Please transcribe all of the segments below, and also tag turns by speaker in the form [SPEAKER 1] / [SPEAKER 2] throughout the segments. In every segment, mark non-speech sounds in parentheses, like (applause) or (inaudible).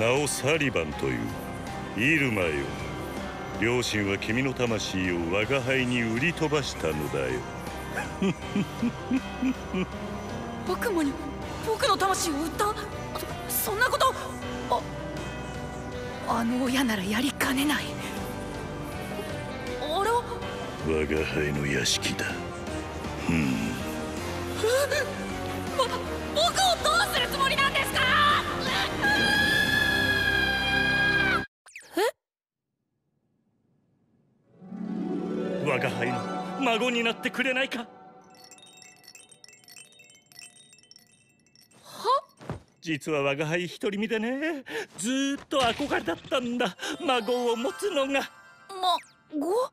[SPEAKER 1] 名をサリバンという。イルマよ。両親は君の魂を我が輩に売り飛ばしたのだよ。(laughs)
[SPEAKER 2] 悪魔に僕の魂を売った？そんなこと？ああの親ならやりかねない。あれは
[SPEAKER 1] 我が輩の屋敷だ。うん。
[SPEAKER 2] ぼ (laughs) 僕を
[SPEAKER 1] 我が輩の孫になってくれないか？実は我が輩独り身でねずーっと憧れだったんだ孫を持つのが。
[SPEAKER 2] 孫？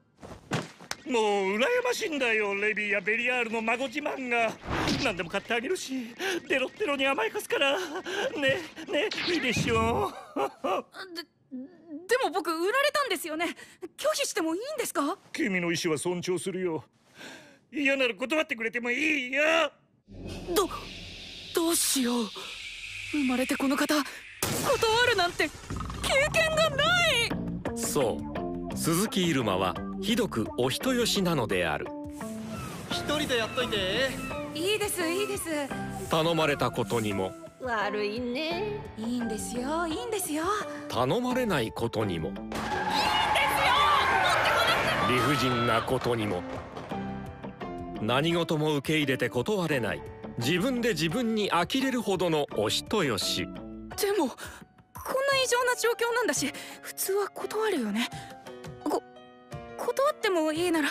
[SPEAKER 1] もう羨ましいんだよレビーやベリアールの孫自慢が。何でも買ってあげるしデロッテロに甘やかすから。ねねいいでしょ
[SPEAKER 2] で (laughs) でも僕売られたんですよね。拒否してもいいんですか？
[SPEAKER 1] 君の意志は尊重するよ。嫌なら断ってくれてもいいよ。
[SPEAKER 2] どどうしよう。生まれてこの方断るなんて経験がない。
[SPEAKER 3] そう。鈴木入間はひどくお人よしなのである。
[SPEAKER 4] 一人でやっといて。
[SPEAKER 2] いいですいいです。
[SPEAKER 3] 頼まれたことにも
[SPEAKER 5] 悪いね。
[SPEAKER 2] いいんですよいいんですよ。
[SPEAKER 3] 頼まれないことにも。理不尽なことにも。何事も受け入れて断れない。自分で自分に呆れるほどのお人よし。
[SPEAKER 2] でもこんな異常な状況なんだし普通は断るよね。こ断ってもいいなら。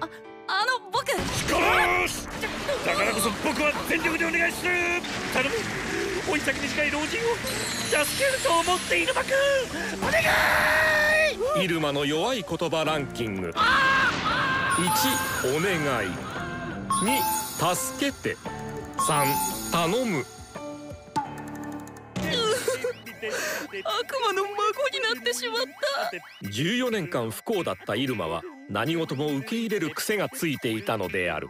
[SPEAKER 2] ああの僕
[SPEAKER 1] だからこそ僕は全力でお願いする。頼む。追い先短い老人を助けると思っているばくんお願い。
[SPEAKER 3] 入間の弱い言葉ランキング。1お願い。2助けて。3頼む。
[SPEAKER 2] 悪魔の孫になってしまった。
[SPEAKER 3] 14年間不幸だった入間は何事も受け入れる癖がついていたのである。